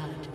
blood.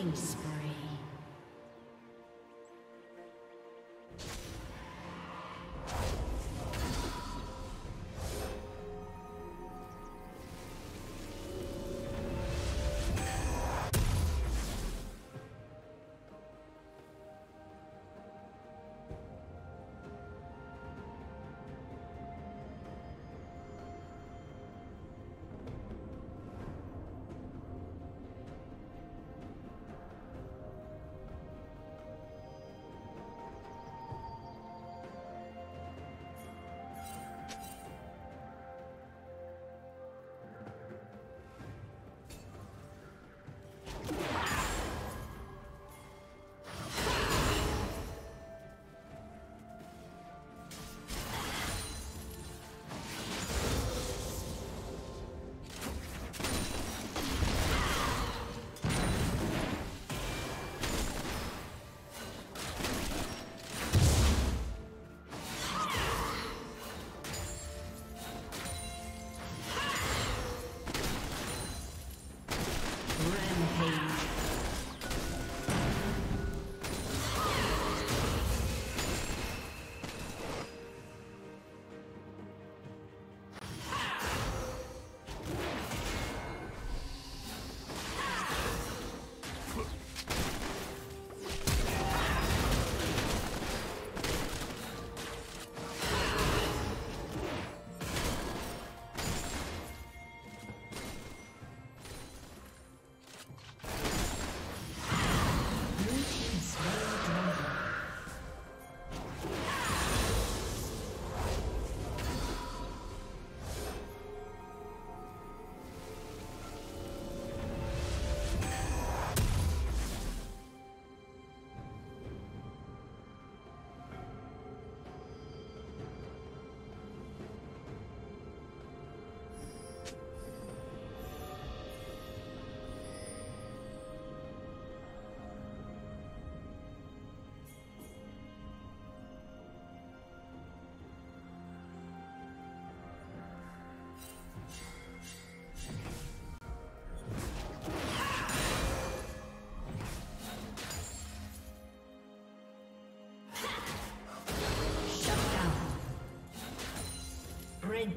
Killing spree.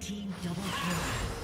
Team double kill.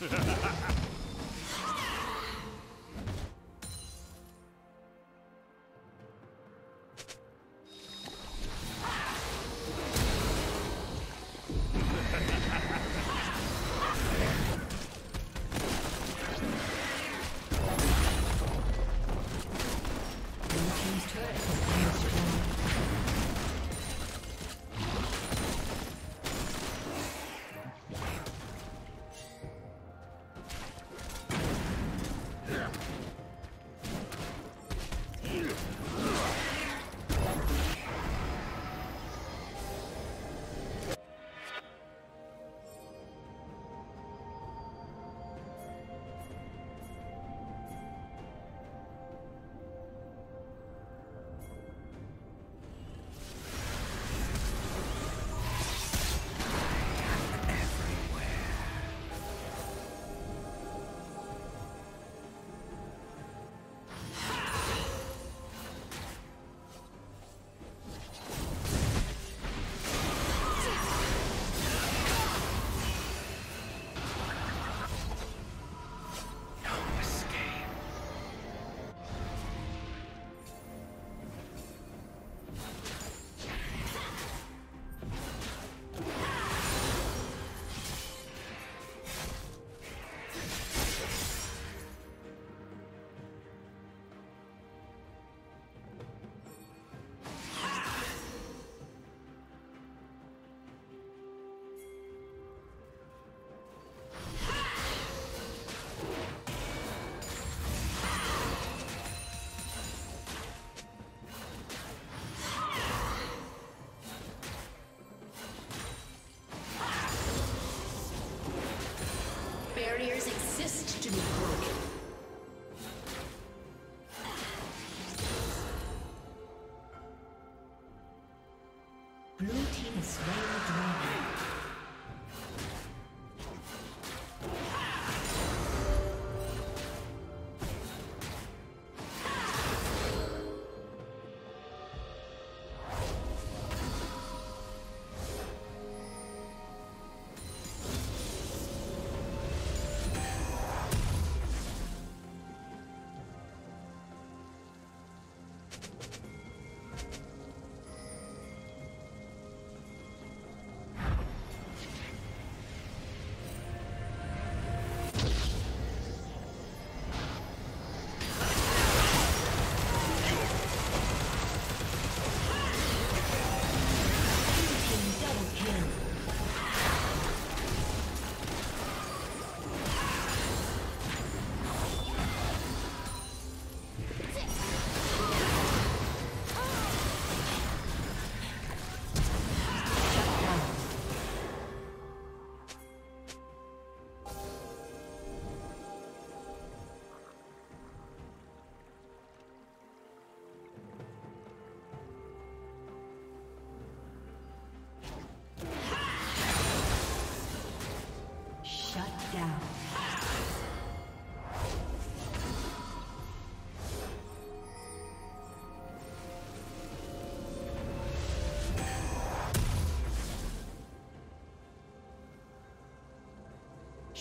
Ha ha ha ha!